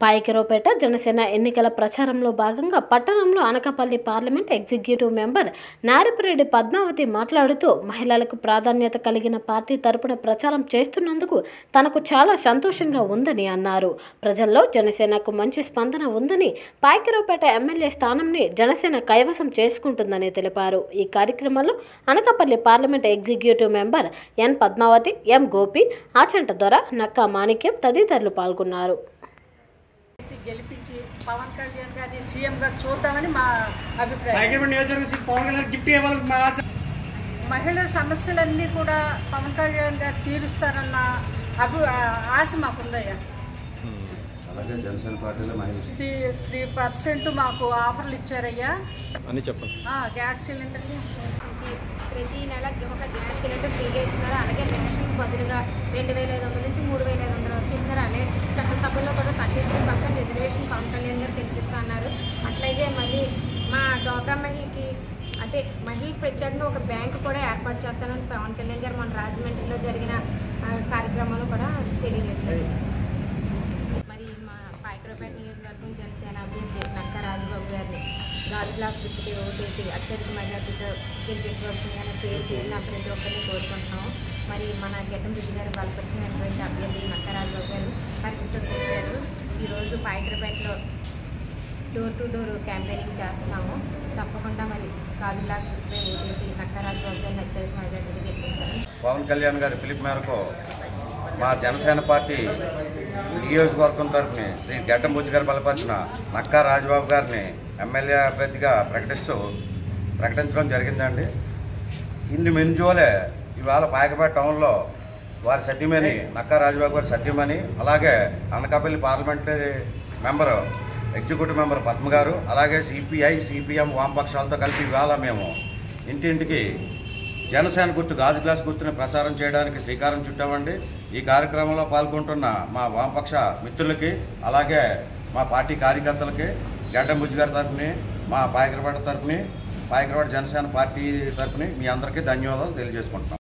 పాయకిరావుపేట జనసేన ఎన్నికల ప్రచారంలో భాగంగా పట్టణంలో Anakapalli parliament executive member Naripireddy Padmavathi మాట్లాడుతూ మహిళలకు ప్రాధాన్యత కలిగిన పార్టీ తరపున ప్రచారం చేస్తున్నందుకు తనకు చాలా సంతోషంగా ఉందని అన్నారు. ప్రజల్లో జనసేనకు మంచి స్పందన ఉందని పాయకిరావుపేట ఎమ్మెల్యే స్థానంని జనసేన కైవసం చేసుకుంటుందని తెలిపారు. ఈ కార్యక్రమంలో Anakapalli parliament executive member N Padmavathi M Gopi Achanta Dora Nakka Manikyam తదితరులు పాల్గొన్నారు. గెలిపించి పవన్ కళ్యాణ్ గారిని సీఎంగా చూద్దామని మా అభిప్రాయం. మహిళల సమస్యలన్నీ కూడా పవన్ కళ్యాణ్ గారు తీరుస్తారన్న అభి ఆశ మాకుందయ్యా. అలాగే జనసేన పార్టీలో మహిళలు. త్రీ పర్సెంట్ మాకు ఆఫర్లు ఇచ్చారయ్యా. అని చెప్పండి. ఆ, గ్యాస్ సిలిండర్ని నుంచి ప్రతి నెల ఒక గ్యాస్ సిలిండర్ ఫ్రీగా ఇస్తున్నారు. అలాగే రేషన్కి బదులుగా రెండు వేల ఐదు వందల నుంచి మూడు వేల ఐదు వందల వరకు ఇస్తున్నారు. అలాగే చట్టసభల్లో కూడా thirty three percent reservation Pawan Kalyan garu తెప్పిస్తా అన్నారు అట్లాగే మళ్ళీ మా డోక్రా మహిళకి అంటే మహిళలకు ప్రత్యేకంగా ఒక బ్యాంకు కూడా ఏర్పాటు చేస్తానని పవన్ కళ్యాణ్ గారు మన రాజమండ్రిలో జరిగిన ఆ, కార్యక్రమాలు కూడా తెలియజేశారు. మరి మా పాయకరపేట నియోజకవర్గం జనసేన అభ్యర్థి నక్క రాజబాబు గారిని గాలి గ్లాస్ గుర్తుకి ఓటేసి అత్యధిక మెజార్టీతో గెలిపించవలసిందని పేరు పేరున ప్రతి ఒక్కరిని కోరుకుంటున్నాము మరి మన గెడ్డం రెడ్డి గారు బలపరిచినటువంటి అభ్యర్థి నక్క రాజబాబు గారు మరి విశ్వస్ వచ్చారు ఈరోజు పాయకరపేటలో డోర్ టు డోర్ క్యాంపెయినింగ్ చేస్తున్నాము తప్పకుండా మరి గాజు గ్లాస్ గుర్తుపై ఓటేసి నక్కరాజు రాజబాబు గారిని అత్యధిక మెజార్టీతో గెలిపించాలి. పవన్ కళ్యాణ్ గారి పిలుపు మేరకు మా జనసేన పార్టీ నియోజకవర్గం తరఫున శ్రీ గడ్డంబుజ్జి గారు బలపరిచిన నక్కా రాజబాబు గారిని ఎమ్మెల్యే అభ్యర్థిగా ప్రకటిస్తూ ప్రకటించడం జరిగిందండి. ఇన్ని మెంజోలే ఇవాళ పాయకపేట టౌన్లో వారి సత్యమని నక్కా రాజబాబు గారి సత్యమని అలాగే Anakapalli parliamentary member executive member Padma garu అలాగే సిపిఐ సిపిఎం వామపక్షాలతో కలిపి ఇవాళ మేము ఇంటింటికి జనసేన గుర్తు గాజు గ్లాస్ గుర్తుని ప్రచారం చేయడానికి శ్రీకారం చుట్టామండి. ఈ కార్యక్రమంలో పాల్గొంటున్న మా వామపక్ష మిత్రులకి అలాగే మా పార్టీ కార్యకర్తలకి గడ్డంబుజ్జి గారి తరఫుని మా పాయకరపేట తరఫుని పాయకరపేట జనసేన పార్టీ తరఫుని మీ అందరికీ ధన్యవాదాలు తెలియజేసుకుంటున్నాం.